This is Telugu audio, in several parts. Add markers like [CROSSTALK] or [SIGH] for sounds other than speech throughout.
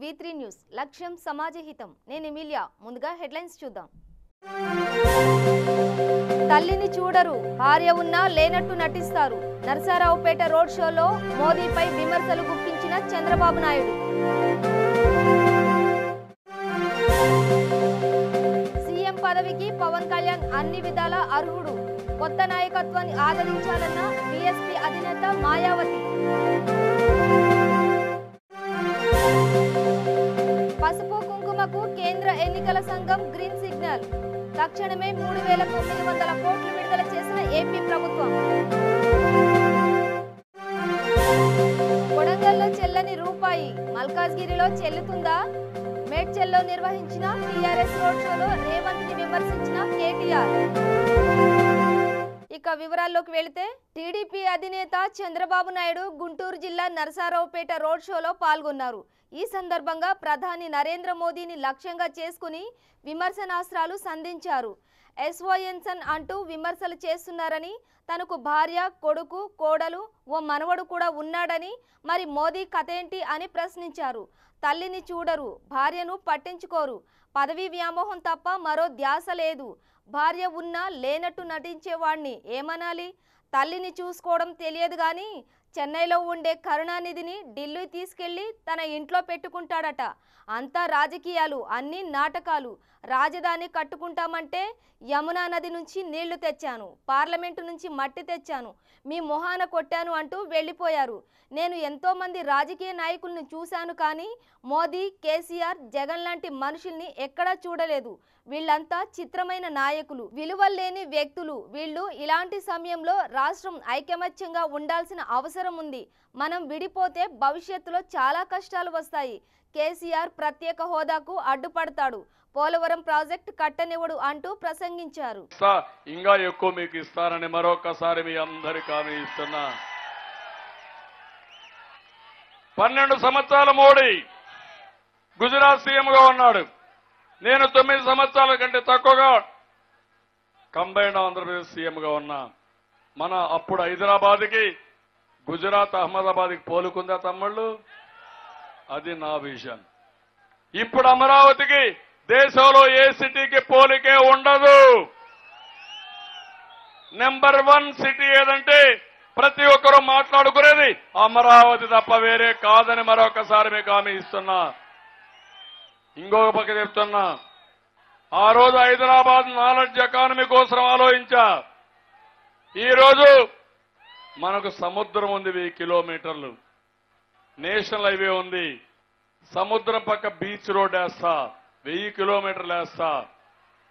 వి త్రీ న్యూస్ లక్ష్యం సమాజ హితం. నేను ఎమిలియా. ముందుగా హెడ్లైన్స్ చూద్దాం. తల్లిని చూడరు. భార్య ఉన్నా లేనట్టు నటిస్తారు. నరసారావుపేట రోడ్ షోలో మోదీపై విమర్శలు గుప్పించిన చంద్రబాబు నాయుడు. సీఎం పదవికి పవన్ కళ్యాణ్ అన్ని విధాల అర్హుడు. కొత్త నాయకత్వాన్ని ఆదరించాలన్న బీఎస్పీ అధినేత మాయావతి. పసుపు కుంకుమకు కేంద్ర ఎన్నికల సంఘం గ్రీన్ సిగ్నల్. తక్షణమే మూడు వేల తొమ్మిది వందల కోట్లు విడుదల చేసిన ఏపీ ప్రభుత్వం. కొడంగల్లో చెల్లని రూపాయి మల్కాజ్గిరిలో చెల్లుతుందా? మేడ్చల్లో నిర్వహించిన టీఆర్ఎస్ రోడ్ షోలో రేవంత్ని విమర్శించిన కేటీఆర్. ఇక వివరాల్లోకి వెళితే టీడీపీ అధినేత చంద్రబాబు నాయుడు గుంటూరు జిల్లా నరసారావుపేట రోడ్ షోలో పాల్గొన్నారు. ఈ సందర్భంగా ప్రధాని నరేంద్ర మోదీని లక్ష్యంగా చేసుకుని విమర్శనాస్త్రాలు సంధించారు. ఎస్ఓఎన్సన్ అంటూ విమర్శలు చేస్తున్నారని తనకు భార్య కొడుకు కోడలు ఓ మనవడు కూడా ఉన్నాడని మరి మోదీ కథేంటి అని ప్రశ్నించారు. తల్లిని చూడరు భార్యను పట్టించుకోరు. పదవీ వ్యామోహం తప్ప మరో ధ్యాస లేదు. భార్య ఉన్నా లేనట్టు నటించేవాణ్ణి ఏమనాలి? తల్లిని చూసుకోవడం తెలియదు కానీ చెన్నైలో ఉండే కరుణానిధిని ఢిల్లీ తీసుకెళ్ళి తన ఇంట్లో పెట్టుకుంటాడట. అంతా రాజకీయాలు అన్ని నాటకాలు. రాజధాని కట్టుకుంటామంటే యమునా నది నుంచి నీళ్ళు తెచ్చాను. పార్లమెంటు నుంచి మట్టి తెచ్చాను. మీ మొహాన కొట్టాను అంటూ వెళ్ళిపోయారు. నేను ఎంతోమంది రాజకీయ నాయకుల్ని చూశాను కానీ మోదీ కేసీఆర్ జగన్ లాంటి మనుషుల్ని ఎక్కడా చూడలేదు. వీళ్ళంతా చిత్రమైన నాయకులు. విలువల్లేని వ్యక్తులు. వీళ్ళు ఇలాంటి సమయంలో రాష్ట్రం ఐకమత్యంగా ఉండాల్సిన అవసరం ఉంది. మనం విడిపోతే భవిష్యత్తులో చాలా కష్టాలు వస్తాయి. కేసీఆర్ ప్రత్యేక హోదాకు అడ్డుపడతాడు. పోలవరం ప్రాజెక్టు కట్టనివ్వడు అంటూ ప్రసంగించారు. ఇంకా ఎక్కువ మీకు ఇస్తానని మరొకసారి మీ అందరికీ హామీ ఇస్తున్నా. పన్నెండు సంవత్సరాల మోడీ గుజరాత్ సీఎంగా ఉన్నాడు. నేను తొమ్మిది సంవత్సరాల కంటే తక్కువగా కంబైన్డ్ ఆంధ్రప్రదేశ్ సీఎంగా ఉన్నా. మన అప్పుడు హైదరాబాద్కి గుజరాత్ అహ్మదాబాద్కి పోలుకుందా తమ్ముళ్ళు? అది నా విజన్. ఇప్పుడు అమరావతికి దేశంలో ఏ సిటీకి పోలికే ఉండదు. నెంబర్ వన్ సిటీ ఏదంటే ప్రతి ఒక్కరూ మాట్లాడుకునేది అమరావతి తప్ప వేరే కాదని మరొకసారి మీకు హామీ ఇస్తున్నా. ఇంకొక పక్క చెప్తున్నా. ఆ రోజు హైదరాబాద్ నాలెడ్జ్ ఎకానమీ కోసం ఆలోచించా. ఈరోజు మనకు సముద్రం ఉంది వెయ్యి కిలోమీటర్లు. నేషనల్ హైవే ఉంది. సముద్రం పక్క బీచ్ రోడ్ వేస్తా. వెయ్యి కిలోమీటర్లు వేస్తా.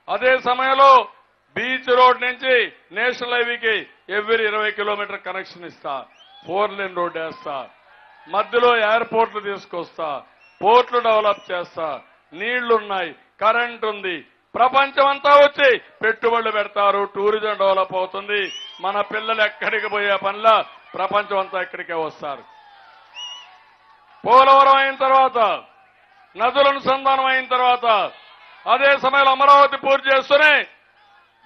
అదే సమయంలో బీచ్ రోడ్ నుంచి నేషనల్ హైవేకి ఎవ్రీ ఇరవై కిలోమీటర్ కనెక్షన్ ఇస్తా. ఫోర్ లేన్ రోడ్ వేస్తా. మధ్యలో ఎయిర్పోర్ట్లు తీసుకొస్తా. పోర్ట్లు డెవలప్ చేస్తా. నీళ్ళున్నాయి. కరెంట్ ఉంది. ప్రపంచం అంతా వచ్చి పెట్టుబడులు పెడతారు టూరిజం డెవలప్ అవుతుంది. మన పిల్లలు ఎక్కడికి పోయే పనిలా ప్రపంచం అంతా ఇక్కడికే వస్తారు. పోలవరం అయిన తర్వాత నదుల అనుసంధానం అయిన తర్వాత అదే సమయంలో అమరావతి పూర్తి చేస్తూనే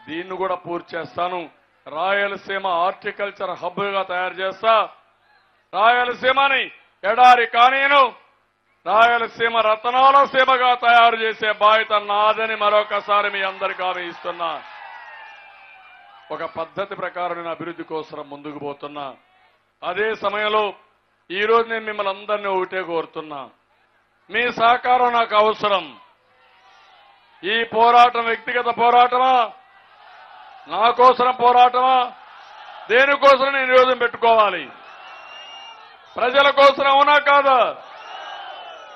దీన్ని కూడా పూర్తి చేస్తాను. రాయలసీమ హార్టికల్చర్ హబ్గా తయారు చేస్తా. రాయలసీమని ఎడారి కానీను రాయలసీమ రతనాల సీమగా తయారు చేసే బాధ్యత నాదని మరొకసారి మీ అందరికీ హామీ ఇస్తున్నా. ఒక పద్ధతి ప్రకారం నేను అభివృద్ధి కోసం ముందుకు పోతున్నా. అదే సమయంలో ఈ రోజు నేను మిమ్మల్ని అందరినీ ఒకటే కోరుతున్నా. మీ సహకారం నాకు అవసరం. ఈ పోరాటం వ్యక్తిగత పోరాటమా? నా కోసం పోరాటమా? దేనికోసం నేను నిరోధం పెట్టుకోవాలి? ప్రజల కోసం అవునా కాదా?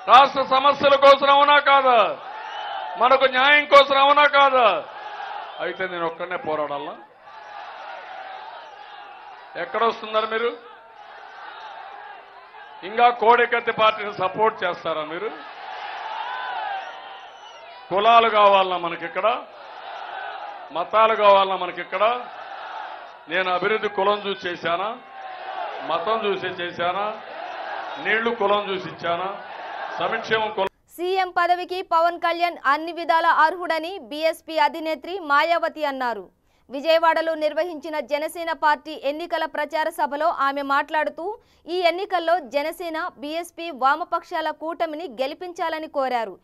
రాష్ట్ర సమస్యల కోసం అవునా కాదా? మనకు న్యాయం కోసం అవునా కాదా? అయితే నేను ఒక్కనే పోరాడాలా? ఎక్కడొస్తున్నారు మీరు? ఇంకా కోడికత్తి పార్టీని సపోర్ట్ చేస్తారా మీరు? కులాలు కావాలన్నా మనకిక్కడ మతాలు కావాలన్నా మనకిక్కడ. నేను అభివృద్ధి కులం చూసి చేశానా? మతం చూసి చేశానా? నీళ్ళు కులం చూసి ఇచ్చానా? సంక్షేమం సీఎం పదవికి పవన్ కళ్యాణ్ అన్ని విధాల అర్హుడని బీఎస్పీ అధినేత్రి మాయావతి అన్నారు. విజయవాడలో నిర్వహించిన జనసేన పార్టీ ఎన్నికల ప్రచార సభలో ఆమె మాట్లాడుతూ ఈ ఎన్నికల్లో జనసేన బీఎస్పీ వామపక్షాల కూటమిని గెలిపించాలని కోరారు.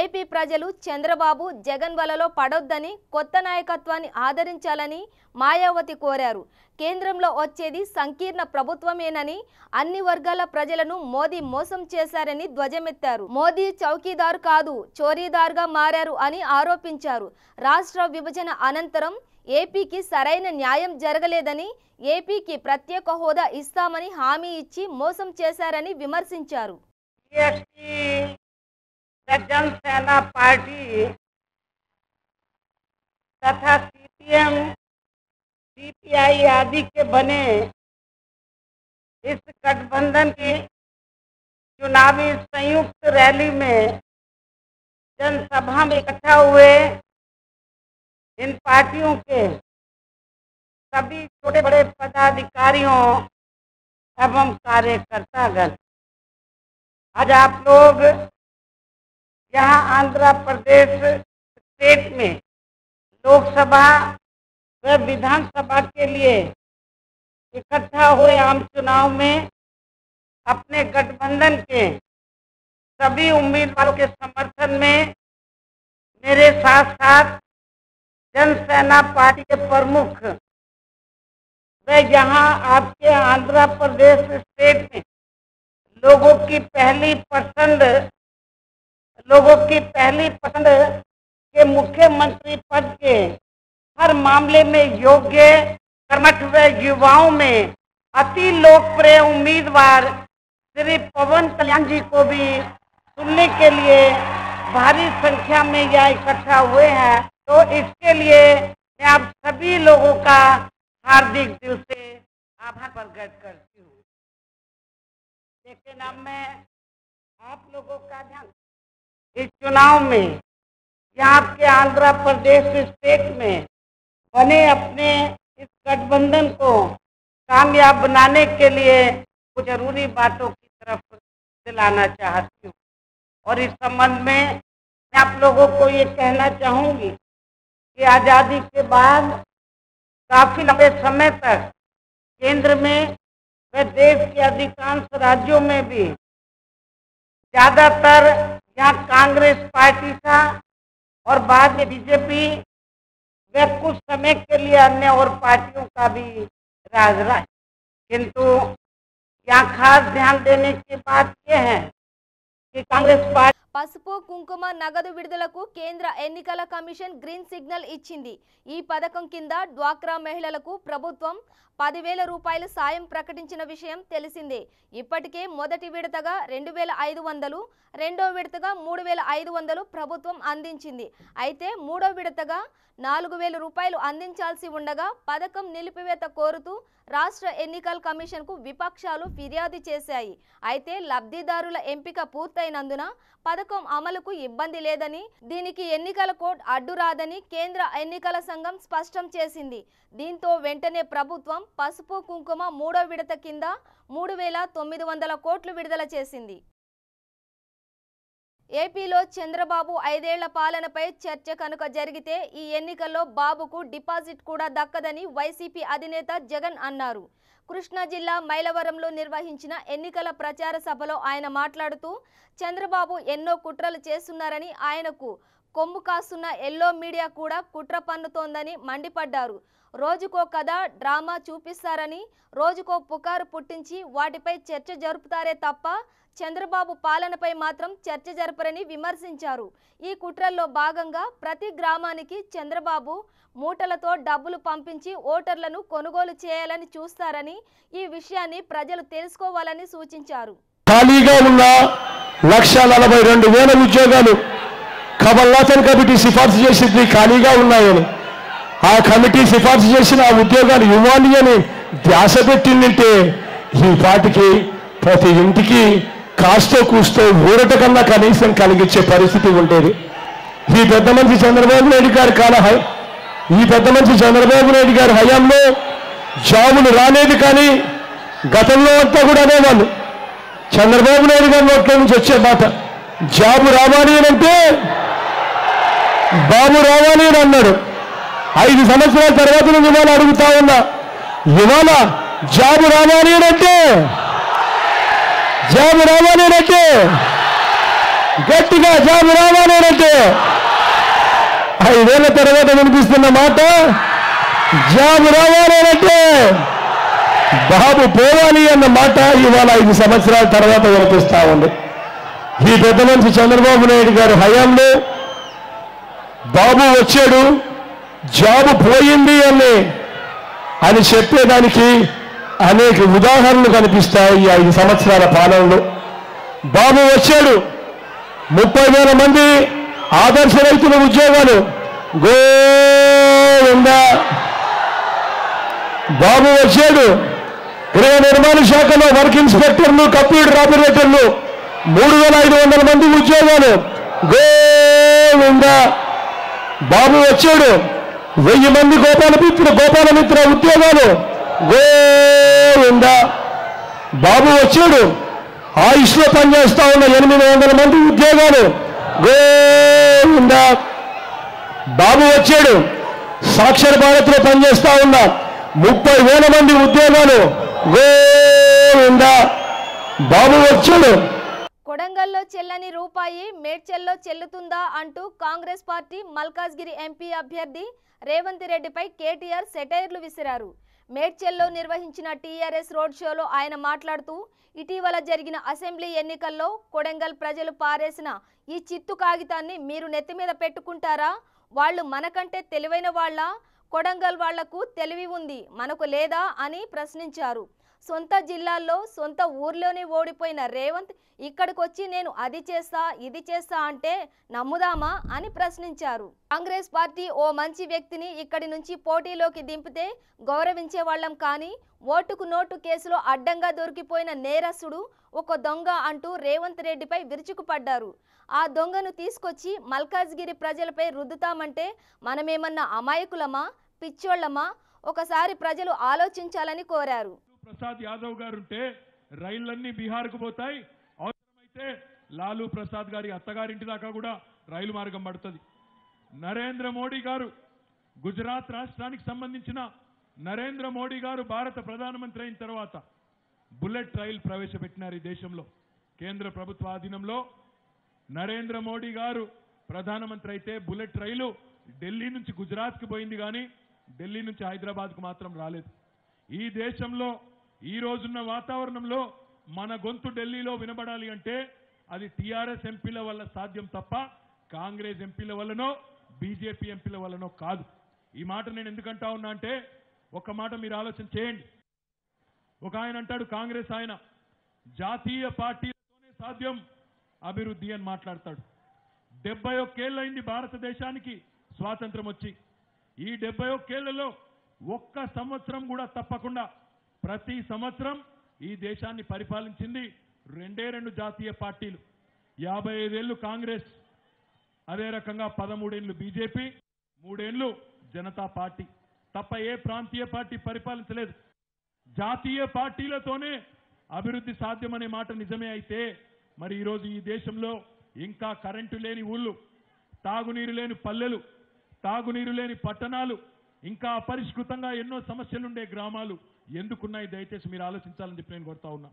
ఏపీ ప్రజలు చంద్రబాబు జగన్ వలలో పడొద్దని కొత్త నాయకత్వాన్ని ఆదరించాలని మాయావతి కోరారు. కేంద్రంలో వచ్చేది సంకీర్ణ ప్రభుత్వమేనని అన్ని వర్గాల ప్రజలను మోదీ మోసం చేశారని ధ్వజమెత్తారు. మోదీ చౌకీదారు కాదు చోరీదార్గా మారారు అని ఆరోపించారు. రాష్ట్ర విభజన అనంతరం ఏపీకి సరైన న్యాయం జరగలేదని ఏపీకి ప్రత్యేక హోదా ఇస్తామని హామీ ఇచ్చి మోసం చేశారని విమర్శించారు बीएसपी जन सेना पार्टी तथा सीपीएम सीपीआई आदि के बने इस गठबंधन की चुनावी संयुक्त रैली में जनसभा में इकट्ठा हुए इन पार्टियों के सभी छोटे बड़े पदाधिकारियों एवं कार्यकर्तागण, आज आप लोग यहाँ आंध्र प्रदेश स्टेट में लोकसभा व विधानसभा के लिए इकट्ठा हुए आम चुनाव में अपने गठबंधन के सभी उम्मीदवारों के समर्थन में मेरे साथ साथ जन सेना पार्टी के प्रमुख। व यहाँ आपके आंध्र प्रदेश स्टेट में लोगों की पहली पसंद, लोगों की पहली पसंद के मुख्यमंत्री पद के हर मामले में योग्य, कर्मठ व युवाओं में अति लोकप्रिय उम्मीदवार श्री पवन कल्याण जी को भी सुनने के लिए भारी संख्या में यह इकट्ठा हुए हैं। तो इसके लिए मैं आप सभी लोगों का हार्दिक दिल से आभार प्रकट करती हूँ। लेकिन अब मैं आप लोगों का ध्यान इस चुनाव में यहाँ के आंध्र प्रदेश स्टेट में बने अपने इस गठबंधन को कामयाब बनाने के लिए कुछ ज़रूरी बातों की तरफ़ दिलाना चाहती हूँ। और इस संबंध में मैं आप लोगों को ये कहना चाहूँगी कि आज़ादी के बाद काफ़ी लंबे समय तक केंद्र में व देश के अधिकांश राज्यों में भी ज़्यादातर यहाँ कांग्रेस पार्टी था और बाद में बीजेपी व कुछ समय के लिए अन्य और पार्टियों का भी राज रहा किंतु यहाँ खास ध्यान देने की बात यह है कि कांग्रेस पार्टी పసుపు కుంకుమ నగదు విడుదలకు కేంద్ర ఎన్నికల కమిషన్ గ్రీన్ సిగ్నల్ ఇచ్చింది. ఈ పథకం కింద డ్వాక్రా మహిళలకు ప్రభుత్వం పదివేల రూపాయలు సాయం ప్రకటించిన విషయం తెలిసిందే. ఇప్పటికే మొదటి విడతగా రెండు వేల ఐదు వందలు రెండో విడతగా మూడు వేల ఐదు వందలు ప్రభుత్వం అందించింది. అయితే మూడో విడతగా నాలుగు వేల రూపాయలు అందించాల్సి ఉండగా పథకం నిలిపివేత కోరుతూ రాష్ట్ర ఎన్నికల కమిషన్కు విపక్షాలు ఫిర్యాదు చేశాయి. అయితే లబ్ధిదారుల ఎంపిక పూర్తయినందున పథకం అమలుకు ఇబ్బంది లేదని దీనికి ఎన్నికల కోడ్ అడ్డు రాదని కేంద్ర ఎన్నికల సంఘం స్పష్టం చేసింది. దీంతో వెంటనే ప్రభుత్వం పసుపు కుంకుమ మూడో విడత కింద మూడు వేల తొమ్మిది వందల కోట్లు విడుదల చేసింది. ఏపీలో చంద్రబాబు ఐదేళ్ళ పాలనపై చర్చ కనుక జరిగితే ఈ ఎన్నికల్లో బాబుకు డిపాజిట్ కూడా దక్కదని వైసీపీ అధినేత జగన్ అన్నారు. కృష్ణా జిల్లా మైలవరంలో నిర్వహించిన ఎన్నికల ప్రచార సభలో ఆయన మాట్లాడుతూ చంద్రబాబు ఎన్నో కుట్రలు చేస్తున్నారని ఆయనకు కొమ్ము కాస్తున్న ఎల్లో మీడియా కూడా కుట్ర పన్నుతోందని మండిపడ్డారు. రోజుకో కథ డ్రామా చూపిస్తారని రోజుకో పుకారు పుట్టించి వాటిపై చర్చ జరుపుతారే తప్ప చంద్రబాబు పాలనపై మాత్రం చర్చ జరపరని విమర్శించారు. ఈ కుట్రల్లో భాగంగా ప్రతి గ్రామానికి చంద్రబాబు మూటలతో డబ్బులు పంపించి ఓటర్లను కొనుగోలు చేయాలని చూస్తారని ఈ విషయాన్ని ప్రజలు తెలుసుకోవాలని సూచించారు. ఖాళీగా ఉన్న లక్ష నలభై రెండు వేల ఉద్యోగాలు కమల్నాథన్ కమిటీ సిఫార్సు చేసింది ఖాళీగా ఉన్నాయని. ఆ కమిటీ సిఫార్సు చేసిన ఆ ఉద్యోగాలు ఇవ్వాలి అని ధ్యాస పెట్టిందంటే ఈ పాటికి ప్రతి ఇంటికి కాస్తో కూస్తో ఊరట కన్నా కనీసం కలిగించే పరిస్థితి ఉండేది. ఈ పెద్ద మనిషి చంద్రబాబు నాయుడు గారు కాల హై- ఈ పెద్ద మనిషి చంద్రబాబు నాయుడు గారి హయాంలో జాబులు రాలేదు కానీ గతంలో అంతా కూడా అనేవాళ్ళు. చంద్రబాబు నాయుడు గారి నోట్ల నుంచి వచ్చే మాట జాబు రావాలి అని అంటే బాబు రావాలి అని అన్నాడు ఐదు సంవత్సరాల తర్వాత నేను ఇవాళ అడుగుతా ఉన్నా ఇవాళ జాబు రావాలి అంటే జాబు రావాలి గట్టిగా జాబు రావాలి అంటే ఐదేళ్ళ తర్వాత వినిపిస్తున్న మాట జాబు రావాలి అంటే బాబు పోవాలి అన్న మాట ఇవాళ ఐదు సంవత్సరాల తర్వాత వినిపిస్తా ఉంది. ఈ పెద్ద మనిషి చంద్రబాబు నాయుడు గారు హయాంలో బాబు వచ్చాడు జాబు పోయింది అని అని చెప్పేదానికి అనేక ఉదాహరణలు కనిపిస్తాయి ఈ ఐదు సంవత్సరాల పాలనలో. బాబు వచ్చాడు. ముప్పై వేల మంది ఆదర్శ రైతుల ఉద్యోగాలు. గోవిందా. బాబు వచ్చాడు. గృహ నిర్మాణ శాఖలో వర్క్ ఇన్స్పెక్టర్లు కంప్యూటర్ ఆపరేటర్లు. మూడు వేల ఐదు వందల మంది ఉద్యోగాలు. గోవిందా. బాబు వచ్చాడు. వెయ్యి మంది గోపాలమిత్ర గోపాలమిత్ర ఉద్యోగాలు. గోవింద బాబు వచ్చాడు. ఆయుష్లో పనిచేస్తా ఉన్న ఎనిమిది వందల మంది ఉద్యోగాలు. గోవింద బాబు వచ్చాడు. సాక్షర భారత్లో పనిచేస్తా ఉన్న ముప్పై వేల మంది ఉద్యోగాలు. గోవింద బాబు వచ్చాడు. కొడంగల్లో చెల్లని రూపాయి మేడ్చల్లో చెల్లుతుందా అంటూ కాంగ్రెస్ పార్టీ మల్కాజ్గిరి ఎంపీ అభ్యర్థి రేవంత్ రెడ్డిపై కేటీఆర్ సెటైర్లు విసిరారు. మేడ్చల్లో నిర్వహించిన టీఆర్ఎస్ రోడ్ షోలో ఆయన మాట్లాడుతూ ఇటీవల జరిగిన అసెంబ్లీ ఎన్నికల్లో కొడంగల్ ప్రజలు పారేసిన ఈ చిత్తు కాగితాన్ని మీరు నెత్తి మీద పెట్టుకుంటారా? వాళ్ళు మనకంటే తెలివైన వాళ్ళ? కొడంగల్ వాళ్ళకు తెలివి ఉంది మనకు లేదా? అని ప్రశ్నించారు. సొంత జిల్లాల్లో సొంత ఊర్లోనే ఓడిపోయిన రేవంత్ ఇక్కడికొచ్చి నేను అది చేస్తా ఇది చేస్తా అంటే నమ్ముదామా? అని ప్రశ్నించారు. కాంగ్రెస్ పార్టీ ఓ మంచి వ్యక్తిని ఇక్కడి నుంచి పోటీలోకి దింపితే గౌరవించే వాళ్ళం కానీ ఓటుకు నోటు కేసులో అడ్డంగా దొరికిపోయిన నేరస్తుడు ఒక దొంగ అంటూ రేవంత్ రెడ్డిపై విరుచుకుపడ్డారు. ఆ దొంగను తీసుకొచ్చి మల్కాజ్గిరి ప్రజలపై రుద్దుతామంటే మనమేమన్నా అమాయకులమా పిచ్చోళ్ళమా? ఒకసారి ప్రజలు ఆలోచించాలని కోరారు. ప్రసాద్ యాదవ్ గారు ఉంటే రైళ్ళన్నీ బీహార్కు పోతాయి. అవసరమైతే లాలూ ప్రసాద్ గారి అత్తగారింటి దాకా కూడా రైలు మార్గం పడుతుంది. నరేంద్ర మోడీ గారు గుజరాత్ రాష్ట్రానికి సంబంధించిన నరేంద్ర మోడీ గారు భారత ప్రధానమంత్రి అయిన తర్వాత బుల్లెట్ రైలు ప్రవేశపెట్టినారు ఈ దేశంలో. కేంద్ర ప్రభుత్వ ఆధీనంలో నరేంద్ర మోడీ గారు ప్రధానమంత్రి అయితే బుల్లెట్ రైలు ఢిల్లీ నుంచి గుజరాత్కి పోయింది కానీ ఢిల్లీ నుంచి హైదరాబాద్కు మాత్రం రాలేదు. ఈ దేశంలో ఈ రోజున్న వాతావరణంలో మన గొంతు ఢిల్లీలో వినబడాలి అంటే అది టీఆర్ఎస్ ఎంపీల వల్ల సాధ్యం తప్ప కాంగ్రెస్ ఎంపీల వల్లనో బీజేపీ ఎంపీల వల్లనో కాదు. ఈ మాట నేను ఎందుకంటా ఉన్నా అంటే ఒక మాట మీరు ఆలోచన చేయండి. ఒక ఆయన అంటాడు కాంగ్రెస్ ఆయన జాతీయ పార్టీలతోనే సాధ్యం అభివృద్ధి అని మాట్లాడతాడు. డెబ్బై ఒక్కేళ్ళైంది భారతదేశానికి స్వాతంత్రం వచ్చి. ఈ డెబ్బై ఒక్కేళ్ళలో ఒక్క సంవత్సరం కూడా తప్పకుండా ప్రతి సంవత్సరం ఈ దేశాన్ని పరిపాలించింది రెండే రెండు జాతీయ పార్టీలు. యాభై ఐదేళ్ళు కాంగ్రెస్ అదే రకంగా పదమూడేళ్ళు బీజేపీ మూడేళ్ళు జనతా పార్టీ. తప్ప ఏ ప్రాంతీయ పార్టీ పరిపాలించలేదు. జాతీయ పార్టీలతోనే అభివృద్ధి సాధ్యమనే మాట నిజమే అయితే మరి ఈరోజు ఈ దేశంలో ఇంకా కరెంటు లేని ఊళ్ళు తాగునీరు లేని పల్లెలు తాగునీరు లేని పట్టణాలు ఇంకా అపరిష్కృతంగా ఎన్నో సమస్యలుండే గ్రామాలు ఎందుకున్నాయి? దయచేసి మీరు ఆలోచించాలని చెప్పి నేను కొడతా ఉన్నా.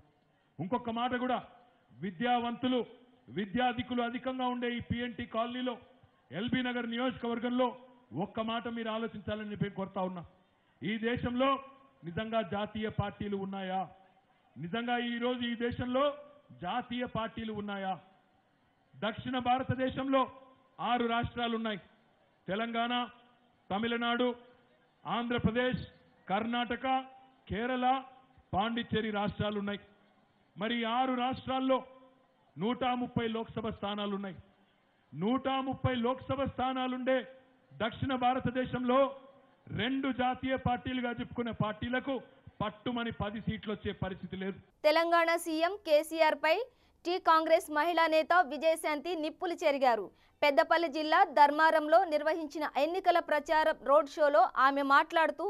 ఇంకొక మాట కూడా విద్యావంతులు విద్యాధికులు అధికంగా ఉండే ఈ పిఎన్టీ కాలనీలో ఎల్బీ నగర్ నియోజకవర్గంలో ఒక్క మాట మీరు ఆలోచించాలని చెప్పి కోరుతా ఉన్నా. ఈ దేశంలో నిజంగా జాతీయ పార్టీలు ఉన్నాయా? నిజంగా ఈ రోజు ఈ దేశంలో జాతీయ పార్టీలు ఉన్నాయా? దక్షిణ భారతదేశంలో ఆరు రాష్ట్రాలు ఉన్నాయి. తెలంగాణ తమిళనాడు ఆంధ్రప్రదేశ్ కర్ణాటక కేరళ పాండిచ్చేరి రాష్ట్రాలున్నాయి. మరి ఆరు రాష్ట్రాల్లో నూట ముప్పై లోక్సభ స్థానాలున్నాయి. నూట ముప్పై లోక్సభ స్థానాలుండే దక్షిణ భారతదేశంలో రెండు జాతీయ పార్టీలుగా చెప్పుకునే పార్టీలకు పట్టుమని పది సీట్లు వచ్చే పరిస్థితి లేదు. తెలంగాణ సీఎం కేసీఆర్ పై టీ కాంగ్రెస్ మహిళా నేత విజయశాంతి నిప్పులు చెరిగారు. పెద్దపల్లి జిల్లా ధర్మారంలో నిర్వహించిన ఎన్నికల ప్రచార రోడ్ షోలో ఆమె మాట్లాడుతూ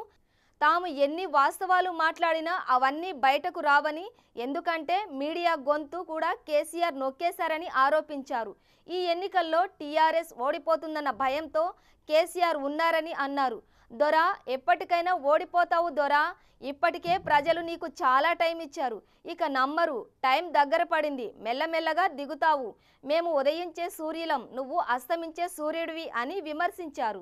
తాము ఎన్ని వాస్తవాలు మాట్లాడినా అవన్నీ బయటకు రావని ఎందుకంటే మీడియా గొంతు కూడా కేసీఆర్ నొక్కేశారని ఆరోపించారు. ఈ ఎన్నికల్లో టీఆర్ఎస్ ఓడిపోతుందన్న భయంతో కేసీఆర్ ఉన్నారని అన్నారు. దొరా ఎప్పటికైనా ఓడిపోతావు దొరా ఇప్పటికే ప్రజలు నీకు చాలా టైం ఇచ్చారు. ఇక నమ్మరు టైం దగ్గర పడింది మెల్లమెల్లగా దిగుతావు. మేము ఉదయించే సూర్యులం నువ్వు అస్తమించే సూర్యుడివి అని విమర్శించారు.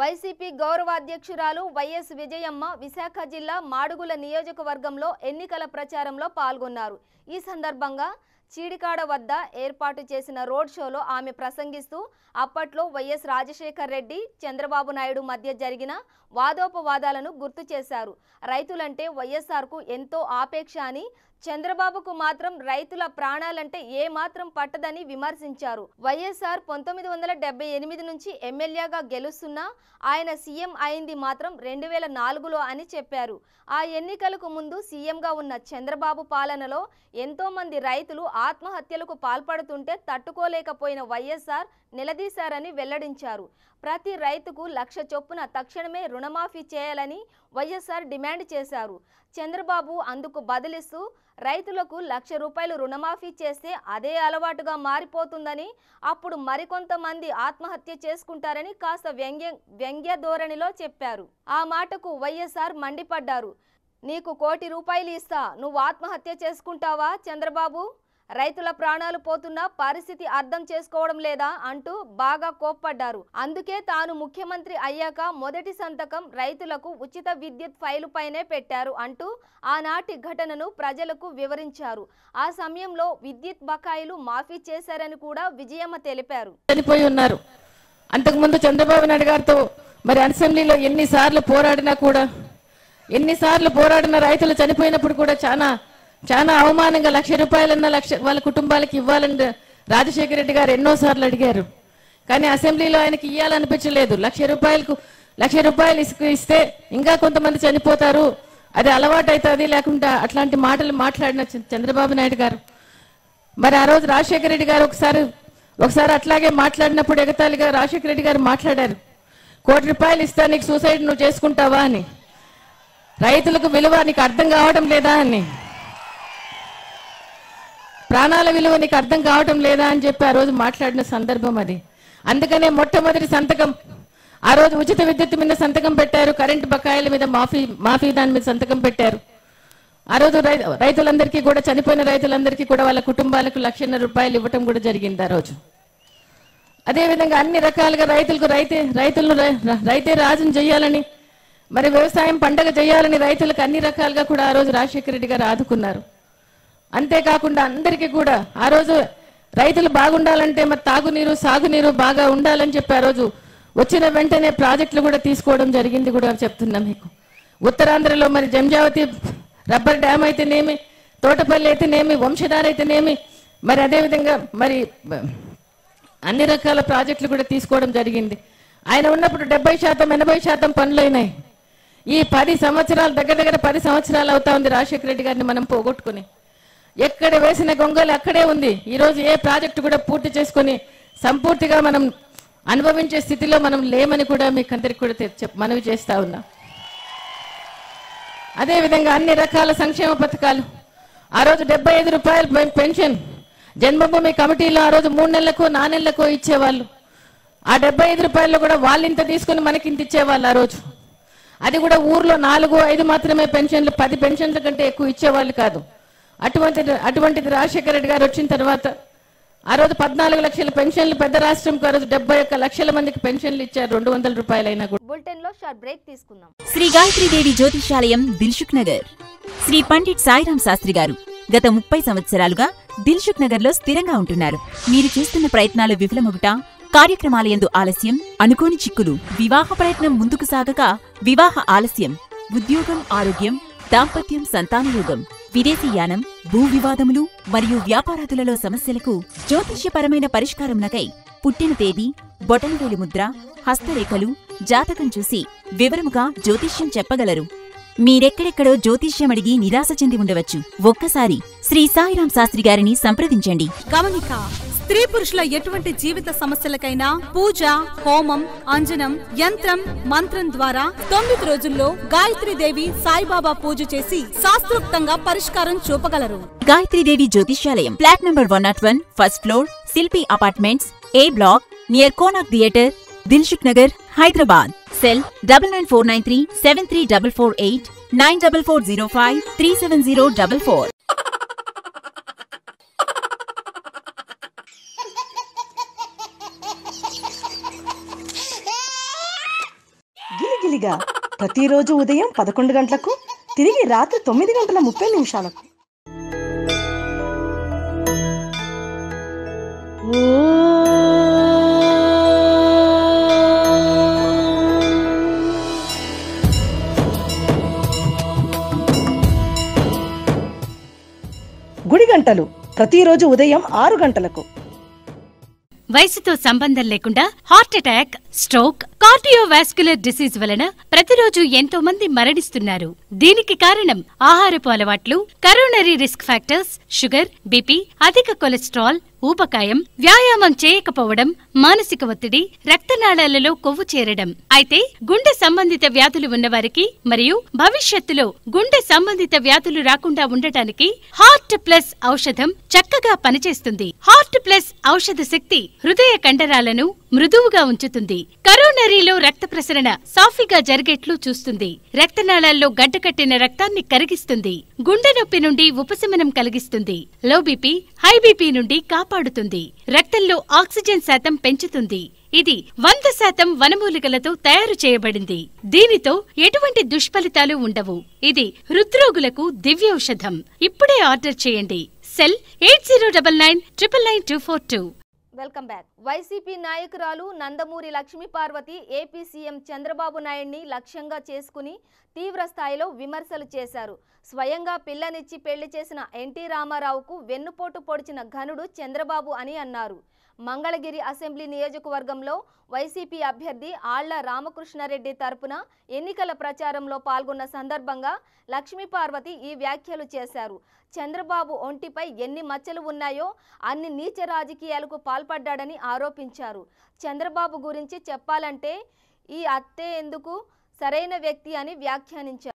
వైసీపీ గౌరవాధ్యక్షురాలు వైఎస్ విజయమ్మ విశాఖ జిల్లా మాడుగుల నియోజకవర్గంలో ఎన్నికల ప్రచారంలో పాల్గొన్నారు. ఈ సందర్భంగా చీడికాడ వద్ద ఏర్పాటు చేసిన రోడ్ షోలో ఆమె ప్రసంగిస్తూ అప్పట్లో వైఎస్ రాజశేఖర్ రెడ్డి చంద్రబాబు నాయుడు మధ్య జరిగిన వాదోపవాదాలను గుర్తు చేశారు. రైతులంటే వైఎస్ఆర్కు ఎంతో ఆపేక్ష అని చంద్రబాబుకు మాత్రం రైతుల ప్రాణాలంటే ఏమాత్రం పట్టదని విమర్శించారు. వైఎస్ఆర్ పంతొమ్మిది వందల డెబ్బై ఎనిమిది నుంచి ఎమ్మెల్యేగా గెలుస్తున్నా ఆయన సీఎం అయింది మాత్రం రెండు వేల నాలుగులో అని చెప్పారు. ఆ ఎన్నికలకు ముందు సీఎంగా ఉన్న చంద్రబాబు పాలనలో ఎంతోమంది రైతులు ఆత్మహత్యలకు పాల్పడుతుంటే తట్టుకోలేకపోయిన వైఎస్ఆర్ నిలదీశారని వెల్లడించారు. ప్రతి రైతుకు లక్ష చొప్పున తక్షణమే రుణమాఫీ చేయాలని వైఎస్ఆర్ డిమాండ్ చేశారు. చంద్రబాబు అందుకు బదిలిస్తూ రైతులకు లక్ష రూపాయలు రుణమాఫీ చేస్తే అదే అలవాటుగా మారిపోతుందని అప్పుడు మరికొంతమంది ఆత్మహత్య చేసుకుంటారని కాస్త వ్యంగ్య వ్యంగ్య ధోరణిలో చెప్పారు. ఆ మాటకు వైఎస్ఆర్ మండిపడ్డారు. నీకు కోటి రూపాయలు ఇస్తా నువ్వు ఆత్మహత్య చేసుకుంటావా చంద్రబాబు? రైతుల ప్రాణాలు పోతున్నా పరిస్థితి అర్థం చేసుకోవడం లేదా అంటూ బాగా కోప్పడ్డారు. అందుకే తాను ముఖ్యమంత్రి అయ్యాక మొదటి సంతకం రైతులకు ఉచిత విద్యుత్ ఫైలు పైనే పెట్టారు అంటూ ఆనాటి ఘటనను ప్రజలకు వివరించారు. ఆ సమయంలో విద్యుత్ బకాయిలు మాఫీ చేశారని కూడా విజయమ్మ తెలిపారు. చనిపోయి ఉన్నారు. అంతకుముందు చంద్రబాబు నాయుడు గారితో మరి అసెంబ్లీలో ఎన్నిసార్లు పోరాడినా కూడా ఎన్నిసార్లు పోరాడిన రైతులు చనిపోయినప్పుడు కూడా చాలా చాలా అవమానంగా లక్ష రూపాయలన్న లక్ష వాళ్ళ కుటుంబాలకి ఇవ్వాలని రాజశేఖర రెడ్డి గారు ఎన్నోసార్లు అడిగారు. కానీ అసెంబ్లీలో ఆయనకి ఇవ్వాలనిపించలేదు లక్ష రూపాయలకు లక్ష రూపాయలు ఇసుక ఇస్తే ఇంకా కొంతమంది చనిపోతారు. అది అలవాటు అవుతుంది లేకుండా అట్లాంటి మాటలు మాట్లాడిన చ- చంద్రబాబు నాయుడు గారు. మరి ఆ రోజు రాజశేఖర రెడ్డి గారు ఒకసారి ఒకసారి అట్లాగే మాట్లాడినప్పుడు ఎగతాళిగా రాజశేఖర రెడ్డి గారు మాట్లాడారు. కోటి రూపాయలు ఇస్తా నీకు సూసైడ్ నువ్వు చేసుకుంటావా అని. రైతులకు విలువ నీకు అర్థం కావడం లేదా అని. ప్రాణాల విలువ నీకు అర్థం కావటం లేదా అని చెప్పి ఆ రోజు మాట్లాడిన సందర్భం అది. అందుకనే మొట్టమొదటి సంతకం ఆ రోజు ఉచిత విద్యుత్ మీద సంతకం పెట్టారు కరెంటు బకాయిల మీద మాఫీ మాఫీ దాని మీద సంతకం పెట్టారు. ఆ రోజు రై- రైతులందరికీ కూడా చనిపోయిన రైతులందరికీ కూడా వాళ్ళ కుటుంబాలకు లక్షన్నర రూపాయలు ఇవ్వటం కూడా జరిగింది ఆ రోజు. అదేవిధంగా అన్ని రకాలుగా రైతులకు రైతే రైతులను రై- రైతే రాజును చేయాలని మరి వ్యవసాయం పండగ చేయాలని రైతులకు అన్ని రకాలుగా కూడా ఆ రోజు రాజశేఖర రెడ్డి గారు ఆదుకున్నారు. అంతేకాకుండా అందరికీ కూడా ఆ రోజు రైతులు బాగుండాలంటే మరి తాగునీరు సాగునీరు బాగా ఉండాలని చెప్పి ఆ రోజు వచ్చిన వెంటనే ప్రాజెక్టులు కూడా తీసుకోవడం జరిగింది కూడా చెప్తున్నాం మీకు. ఉత్తరాంధ్రలో మరి జంజావతి రబ్బర్ డ్యామ్ అయితేనేమి తోటపల్లి అయితేనేమి వంశధార అయితేనేమి మరి అదేవిధంగా మరి అన్ని రకాల ప్రాజెక్టులు కూడా తీసుకోవడం జరిగింది. ఆయన ఉన్నప్పుడు డెబ్బై శాతం ఎనభై శాతం పనులైనాయి ఈ పది సంవత్సరాలు దగ్గర దగ్గర పది సంవత్సరాలు అవుతా ఉంది రాజశేఖర రెడ్డి గారిని మనం పోగొట్టుకుని. ఎక్కడ వేసిన గొంగలు అక్కడే ఉంది. ఈరోజు ఏ ప్రాజెక్టు కూడా పూర్తి చేసుకొని సంపూర్తిగా మనం అనుభవించే స్థితిలో మనం లేమని కూడా మీకు అందరికి కూడా మనవి చేస్తా ఉన్నా. అదేవిధంగా అన్ని రకాల సంక్షేమ పథకాలు. ఆ రోజు డెబ్బై ఐదు రూపాయలు పెన్షన్. జన్మభూమి కమిటీలో ఆ రోజు మూడు నెలలకు నాలుగు నెలలకు ఇచ్చేవాళ్ళు. ఆ డెబ్బై ఐదు రూపాయలు కూడా వాళ్ళు ఇంత తీసుకుని మనకి ఇంత ఇచ్చేవాళ్ళు ఆ రోజు. అది కూడా ఊర్లో నాలుగు ఐదు మాత్రమే పెన్షన్లు పది పెన్షన్ల కంటే ఎక్కువ ఇచ్చేవాళ్ళు కాదు. అటువంటిది అటువంటిది రాజశేఖర రెడ్డి గారు వచ్చిన తర్వాత ఆ రోజు పద్నాలుగు లక్షల పెన్షన్లు పెద్ద రాష్ట్రంకు ఆ రోజు డెబ్బై ఒక్క లక్షల మందికి పెన్షన్లు ఇచ్చారు. రెండు వందల రూపాయలైనా కూడా. బులెటిన్లో షార్ట్ బ్రేక్ తీసుకుందాం. శ్రీ గాయత్రీదేవి జ్యోతిషాలయం దిల్సుఖ్ నగర్. శ్రీ పండిట్ సాయిరాం శాస్త్రి గారు గత ముప్పై సంవత్సరాలుగా దిల్సుఖ్ నగర్లో స్థిరంగా ఉంటున్నారు. మీరు చేస్తున్న ప్రయత్నాలు విఫలమగుట కార్యక్రమాలయందు ఆలస్యం అనుకోని చిక్కులు వివాహ ప్రయత్నం ముందుకు సాగక వివాహ ఆలస్యం ఉద్యోగం ఆరోగ్యం దాంపత్యం సంతానయోగం విదేశీయానం భూ వివాదములు మరియు వ్యాపారాదులలో సమస్యలకు జ్యోతిష్యపరమైన పరిష్కారమునకై పుట్టిన తేదీ బొటనవేలి ముద్ర హస్తరేఖలు జాతకం చూసి వివరముగా జ్యోతిష్యం చెప్పగలరు. మీరెక్కడెక్కడో జ్యోతిష్యం అడిగి నిరాశ చెంది ఉండవచ్చు. ఒక్కసారి శ్రీ సాయిరాం శాస్త్రి గారిని సంప్రదించండి. గమనిక స్త్రీ పురుషుల ఎటువంటి జీవిత సమస్యలకైనా పూజ హోమం అంజనం యంత్రం మంత్రం ద్వారా తొమ్మిది రోజుల్లో గాయత్రీదేవి సాయిబాబా పూజ చేసి శాస్త్రోక్తంగా పరిష్కారం చూపగలరు. గాయత్రీదేవి జ్యోతిష్యాలయం flat number one nought one first floor Shilpi apartments A block near Konark theatre Dilsukh Nagar Hyderabad. Cell double nine four nine three seven three double four eight nine double four zero five three seven zero double four. గిలిగిలిగా ప్రతిరోజు ఉదయం పదకొండు గంటలకు తిరిగి రాత్రి తొమ్మిది గంటల ముప్పై నిమిషాలకు. గుడి గంటలు ప్రతిరోజు ఉదయం ఆరు గంటలకు. వయసుతో సంబంధం లేకుండా heart attack stroke cardiovascular disease వలన ప్రతిరోజు ఎంతో మంది మరణిస్తున్నారు. దీనికి కారణం ఆహారపు అలవాట్లు coronary risk factors sugar BP అధిక కొలెస్ట్రాల్ ఊపకాయం వ్యాయామం చేయకపోవడం మానసిక ఒత్తిడి రక్తనాళాలలో కొవ్వు చేరడం. అయితే గుండె సంబంధిత వ్యాధులు ఉన్నవారికి మరియు భవిష్యత్తులో గుండె సంబంధిత వ్యాధులు రాకుండా ఉండటానికి హార్ట్ ప్లస్ ఔషధం చక్కగా పనిచేస్తుంది. హార్ట్ ప్లస్ ఔషధ శక్తి హృదయ కండరాలను మృదువుగా ఉంచుతుంది. కరోనరీలో రక్త ప్రసరణ సాఫీగా జరిగేట్లు చూస్తుంది. రక్తనాళాల్లో గడ్డకట్టిన రక్తాన్ని కరిగిస్తుంది. గుండె నొప్పి నుండి ఉపశమనం కలిగిస్తుంది. లో బీపీ హై బీపీ నుండి కాపాడుతుంది. రక్తంలో ఆక్సిజన్ శాతం పెంచుతుంది. ఇది వంద శాతం వనమూలికలతో తయారు చేయబడింది. దీనితో ఎటువంటి దుష్ఫలితాలు ఉండవు. ఇది హృద్రోగులకు దివ్యౌషధం. ఇప్పుడే ఆర్డర్ చేయండి. Cell eight zero double nine triple nine two four two. Welcome back. YCP నాయకురాలు నందమూరి లక్ష్మీ పార్వతి ఏపీ సీఎం చంద్రబాబు నాయుడిని లక్ష్యంగా చేసుకుని తీవ్ర స్థాయిలో విమర్శలు చేశారు. స్వయంగా పిల్లనిచ్చి పెళ్ళి చేసిన ఎన్టీ రామారావుకు వెన్నుపోటు పొడిచిన ఘనుడు చంద్రబాబు అని అన్నారు. మంగళగిరి అసెంబ్లీ నియోజకవర్గంలో వైసీపీ అభ్యర్థి ఆళ్ళ రామకృష్ణారెడ్డి తరపున ఎన్నికల ప్రచారంలో పాల్గొన్న సందర్భంగా లక్ష్మీపార్వతి ఈ వ్యాఖ్యలు చేశారు. చంద్రబాబు ఒంటిపై ఎన్ని మచ్చలు ఉన్నాయో అన్ని నీచ రాజకీయాలకు పాల్పడ్డాడని ఆరోపించారు. చంద్రబాబు గురించి చెప్పాలంటే ఈ అత్తే ఎందుకు సరైన వ్యక్తి అని వ్యాఖ్యానించారు.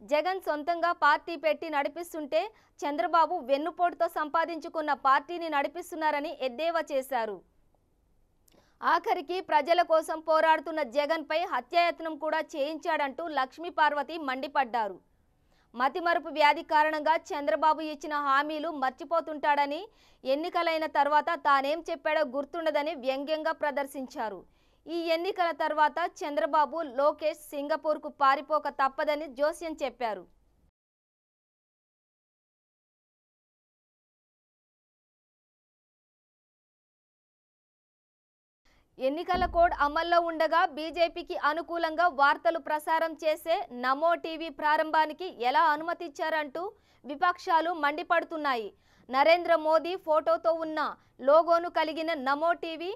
జగన్ సొంతంగా పార్టీ పెట్టి నడిపిస్తుంటే చంద్రబాబు వెన్నుపోటుతో సంపాదించుకున్న పార్టీని నడిపిస్తున్నారని ఎద్దేవా చేశారు. ఆఖరికి ప్రజల కోసం పోరాడుతున్న జగన్పై హత్యాయత్నం కూడా చేయించాడంటూ లక్ష్మీ పార్వతి మండిపడ్డారు. మతిమరుపు వ్యాధి కారణంగా చంద్రబాబు ఇచ్చిన హామీలు మర్చిపోతుంటాడని ఎన్నికలైన తర్వాత తానేం చెప్పాడో గుర్తుండదని వ్యంగ్యంగా ప్రదర్శించారు. ఈ ఎన్నికల తర్వాత చంద్రబాబు లోకేష్ సింగపూర్కు పారిపోక తప్పదని జోస్యం చెప్పారు. ఎన్నికల కోడ్ అమల్లో ఉండగా బీజేపీకి అనుకూలంగా వార్తలు ప్రసారం చేసే నమో టీవీ ప్రారంభానికి ఎలా అనుమతిచ్చారంటూ విపక్షాలు మండిపడుతున్నాయి. నరేంద్ర మోదీ ఫోటోతో ఉన్న లోగోను కలిగిన నమో టీవీ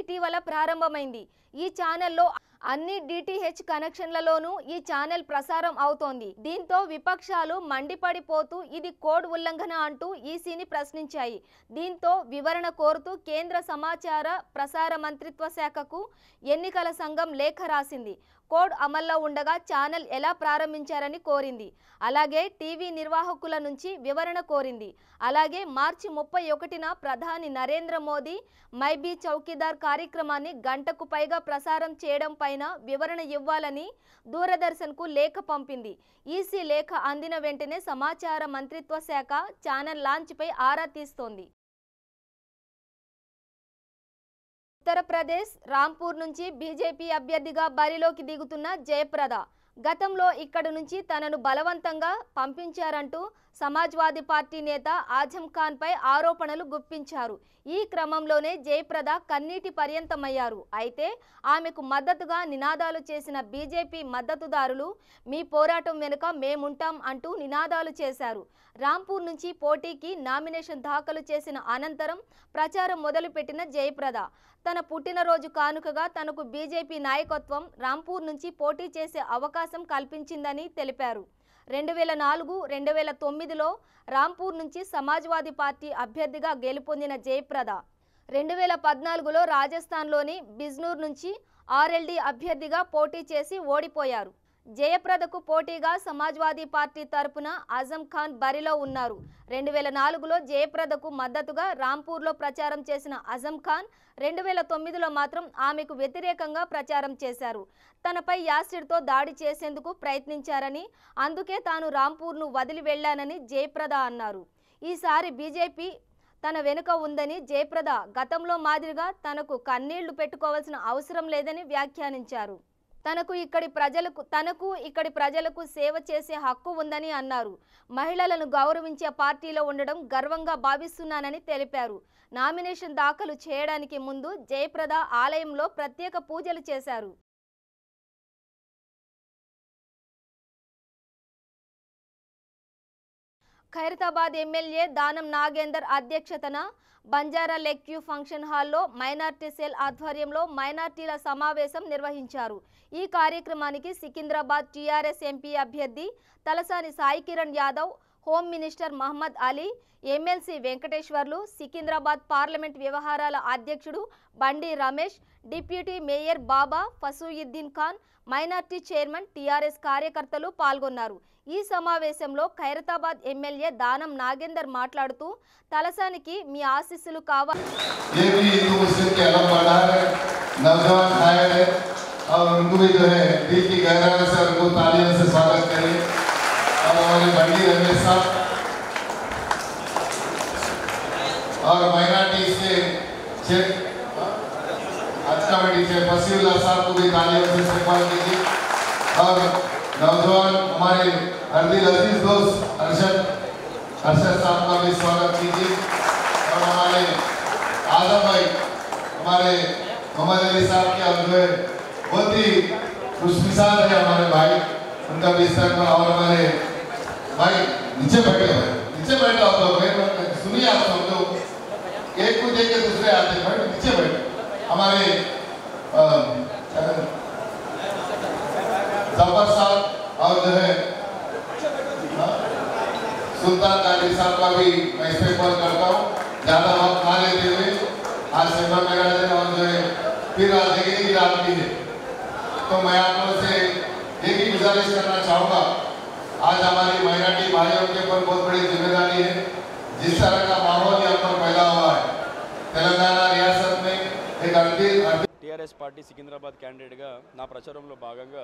ఇటీవల ప్రారంభమైంది. ఈ ఛానల్లో అన్ని డిటిహెచ్ కనెక్షన్లలోనూ ఈ ఛానల్ ప్రసారం అవుతోంది. దీంతో విపక్షాలు మండిపడిపోతూ ఇది కోడ్ ఉల్లంఘన అంటూ ఈసీని ప్రశ్నించాయి. దీంతో వివరణ కోరుతూ కేంద్ర సమాచార ప్రసార మంత్రిత్వ శాఖకు ఎన్నికల సంఘం లేఖ రాసింది. కోడ్ అమల్లో ఉండగా ఛానల్ ఎలా ప్రారంభించారని కోరింది. అలాగే టీవీ నిర్వాహకుల నుంచి వివరణ కోరింది. అలాగే మార్చి ముప్పై ఒకటిన ప్రధాని నరేంద్ర మోదీ మైబీ చౌకీదార్ కార్యక్రమాన్ని గంటకు పైగా ప్రసారం చేయడం ఆయన వివరణ ఇవ్వాలని దూరదర్శన్కు లేఖ పంపింది. ఈసీ లేఖ అందిన వెంటనే సమాచార మంత్రిత్వ శాఖ ఛానల్ లాంచ్పై ఆరా తీస్తోంది. ఉత్తరప్రదేశ్ రాంపూర్ నుంచి బీజేపీ అభ్యర్థిగా బరిలోకి దిగుతున్న జయప్రద గతంలో ఇక్కడి నుంచి తనను బలవంతంగా పంపించారంటూ సమాజ్వాదీ పార్టీ నేత ఆజం ఖాన్పై ఆరోపణలు గుప్పించారు. ఈ క్రమంలోనే జయప్రద కన్నీటి పర్యంతమయ్యారు. అయితే ఆమెకు మద్దతుగా నినాదాలు చేసిన బీజేపీ మద్దతుదారులు మీ పోరాటం వెనుక మేముంటాం అంటూ నినాదాలు చేశారు. రాంపూర్ నుంచి పోటీకి నామినేషన్ దాఖలు చేసిన అనంతరం ప్రచారం మొదలుపెట్టిన జయప్రద. తన పుట్టినరోజు కానుకగా తనకు బీజేపీ నాయకత్వం రాంపూర్ నుంచి పోటీ చేసే అవకాశం కల్పించిందని తెలిపారు. రెండు వేల నాలుగు రెండు వేల తొమ్మిదిలో రాంపూర్ నుంచి సమాజ్వాదీ పార్టీ అభ్యర్థిగా గెలుపొందిన జయప్రద. రెండు వేల పద్నాలుగులో రాజస్థాన్లోని బిజ్నూర్ నుంచి ఆర్ఎల్డీ అభ్యర్థిగా పోటీ చేసి ఓడిపోయారు. జయప్రదకు పోటీగా సమాజ్వాదీ పార్టీ తరపున అజం ఖాన్ బరిలో ఉన్నారు. రెండు వేల నాలుగులో జయప్రదకు మద్దతుగా రాంపూర్లో ప్రచారం చేసిన అజం ఖాన్ రెండు వేల తొమ్మిదిలో మాత్రం ఆమెకు వ్యతిరేకంగా ప్రచారం చేశారు. తనపై యాసిడ్తో దాడి చేసేందుకు ప్రయత్నించారని అందుకే తాను రాంపూర్ను వదిలి వెళ్ళానని జయప్రద అన్నారు. ఈసారి బీజేపీ తన వెనుక ఉందని జయప్రద గతంలో మాదిరిగా తనకు కన్నీళ్ళు పెట్టుకోవాల్సిన అవసరం లేదని వ్యాఖ్యానించారు. తనకు ఇక్కడి ప్రజలకు తనకు ఇక్కడి ప్రజలకు సేవ చేసే హక్కు ఉందని అన్నారు. మహిళలను గౌరవించే పార్టీలో ఉండడం గర్వంగా భావిస్తున్నానని తెలిపారు. నామినేషన్ దాఖలు చేయడానికి ముందు జయప్రద ఆలయంలో ప్రత్యేక పూజలు చేశారు. ఖైరతాబాద్ ఎమ్మెల్యే దానం నాగేందర్ అధ్యక్షతన బంజారా లెక్యూ ఫంక్షన్ హాల్లో మైనార్టీ సెల్ ఆధ్వర్యంలో మైనార్టీల సమావేశం నిర్వహించారు. ఈ కార్యక్రమానికి సికింద్రాబాద్ టీఆర్ఎస్ ఎంపీ అభ్యర్థి Talasani Sai Kiran Yadav home minister Mohammed Ali MLC Venkateshwarlu Secunderabad parliament వ్యవహారాల అధ్యక్షుడు Bandi Ramesh deputy mayor Baba Fasiuddin Khan minority chairman TRS కార్యకర్తలు పాల్గొన్నారు. ఈ సమావేశంలో ఖైరతాబాద్ ఎమ్మెల్యే దానం నాగేందర్ మాట్లాడుతూ తలసానికి మీ ఆశీస్సులు కావాలి ये भी हिंदू मुस्लिम के अलग बढ़ा है नौजवान आए हैं और उनको भी जो है दिल की गहराई से उनको तालियों से स्वागत करिए और हमारे बंडी रमेश साहब और माइनॉरिटीज के चेक आज कमेटी से फसीउल्ला साहब को भी तालियों से इस्तेमाल कीजिए और नौजवान, हमारे हरदिल अज़ीज़ दोस्त अरशद अरशद साहब का भी स्वागत कीजिए। और हमारे आज़म भाई, हमारे मोहम्मद अली साहब के अब जो है, बहुत ही खुशमिसाज है हमारे भाई। उनका भी इस तरह और हमारे भाई नीचे बैठे हुए नीचे बैठे आप लोग सुनिए आप सब लोग एक को देख के दूसरे आते हैं बैठो नीचे बैठो। हमारे? जफर साहब और जो है हाँ, सुल्तान कादिर साहब का भी मैं इस्तेमाल करता हूँ ज्यादा वक्त ना लेते हुए आज सेवा मेरा दिन और जो है फिर आज देखने की रात भी है तो मैं आप लोगों से एक ही गुजारिश करना चाहूँगा आज हमारी माइनॉरिटी भाइयों के ऊपर बहुत बड़ी जिम्मेदारी है जिस तरह का माहौल यहाँ पर पैदा हुआ है तेलंगाना रियासत में एक अंतिम టీఆర్ఎస్ పార్టీ సికింద్రాబాద్ క్యాండిడేట్గా నా ప్రచారంలో భాగంగా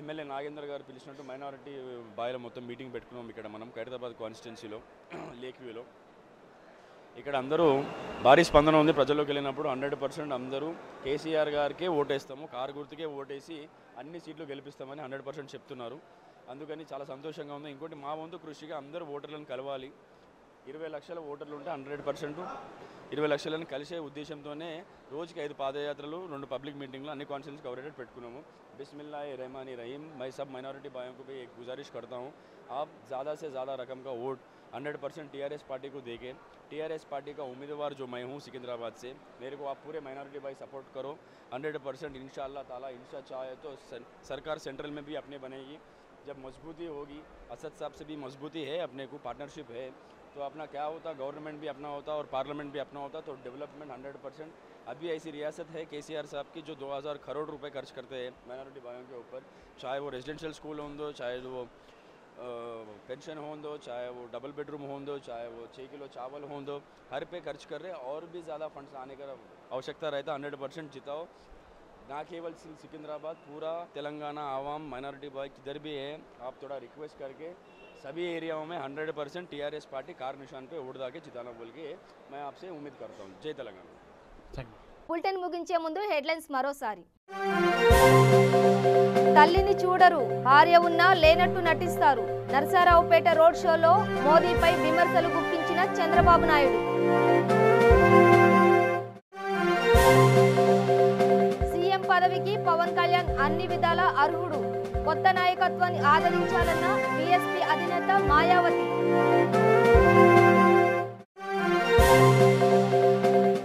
ఎమ్మెల్యే నాగేందర్ గారు పిలిచినట్టు మైనారిటీ బాయిల మొత్తం మీటింగ్ పెట్టుకున్నాం ఇక్కడ మనం ఖైరతాబాద్ కాన్స్టిట్యున్సీలో [CLEARS THROAT] లేక్ వ్యూలో ఇక్కడ అందరూ భారీ స్పందన ఉంది ప్రజల్లోకి వెళ్ళినప్పుడు హండ్రెడ్ పర్సెంట్ అందరూ కేసీఆర్ గారికే ఓటేస్తాము కారు గుర్తుకే ఓటేసి అన్ని సీట్లు గెలిపిస్తామని హండ్రెడ్ పర్సెంట్ చెప్తున్నారు. అందుకని చాలా సంతోషంగా ఉంది. ఇంకోటి మా వంతు కృషిగా అందరూ ఓటర్లను కలవాలి. ఇరవై లక్షల ఓటర్లు ఉంటే హండ్రెడ్ పర్సెంట్ ఇరవై లక్షలను కలిసే ఉద్దేశంతోనే రోజుకి ఐదు పాదయాత్రలు రెండు పబ్లిక్ మీటింగ్లు అన్ని కాన్ఫరెన్స్ కవరేజ్ పెట్టుకున్నాము बिस्मिल्लाह रहमान रहीम मैं सब माइनॉरिटी भाइयों को भी एक गुजारिश करता हूँ आप ज़्यादा से ज़्यादा रकम का वोट 100 परसेंट टी पार्टी को देके टी पार्टी का उम्मीदवार जो मैं हूँ सिकंदराबाद से मेरे को आप पूरे माइनॉरिटी भाई सपोर्ट करो 100 परसेंट इन ताला इंशा चाहे तो सर- सरकार सेंट्रल में भी अपने बनेगी जब मजबूती होगी असद साहब से भी मजबूती है अपने को पार्टनरशिप है तो अपना क्या होता गवर्नमेंट भी अपना होता और पार्लियामेंट भी अपना होता तो डेवलपमेंट हंड्रेड परसेंट अभी ऐसी रियासत है के साहब की, जो 2000 करोड़ रुपए खर्च करते हैं माइनॉरिटी भाइयों के ऊपर। चाहे वो रेजिडेंशियल स्कूल हों दो चाहे वो पेंशन हों दो चाहे वो डबल बेडरूम हों दो चाहे वो छः किलो चावल हों दो हर पे खर्च कर रहे और भी ज़्यादा फंड्स आने का आवश्यकता रहता हंड्रेड परसेंट जिताओ। ना केवल सिर्फ़ सिकंदराबाद, पूरा तेलंगाना आवाम माइनॉरिटी भाई किधर भी है, आप थोड़ा रिक्वेस्ट करके सभी एरियाओं में 100 परसेंट टी पार्टी कार निशान पे वोट दाके जिताना बोल के मैं आपसे उम्मीद करता हूँ जय तेलंगाना బులెటిన్ ముగించే ముందు హెడ్లైన్స్ మరోసారి తల్లిని చూడరు భార్య ఉన్నా లేనట్టు నటిస్తారు నరసారావుపేట రోడ్ షోలో మోదీపై విమర్శలు గుప్పించిన చంద్రబాబు నాయుడు సీఎం పదవికి పవన్ కళ్యాణ్ అన్ని విధాల అర్హుడు కొత్త నాయకత్వాన్ని ఆదరించాలన్న బీఎస్పీ అధినేత మాయావతి.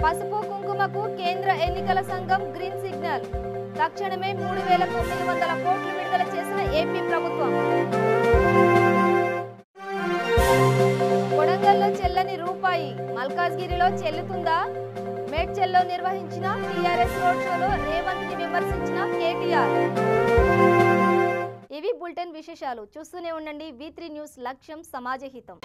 పసుపు కుంకుమకు కేంద్ర ఎన్నికల సంఘం గ్రీన్ సిగ్నల్. తక్షణమే మూడు వేల తొమ్మిది వందల కోట్లు విడుదల చేసిన ఏపీ ప్రభుత్వం. కొడంగల్లో చెల్లని రూపాయి మల్కాజ్గిరిలో చెల్లుతుందా? మేడ్చల్లో నిర్వహించిన టీఆర్ఎస్ రోడ్ షోలో రేవంత్ని విమర్శించిన కేటీఆర్. ఇవి బులెటిన్ విశేషాలు. చూస్తూనే ఉండండి వి న్యూస్ లక్ష్యం సమాజహితం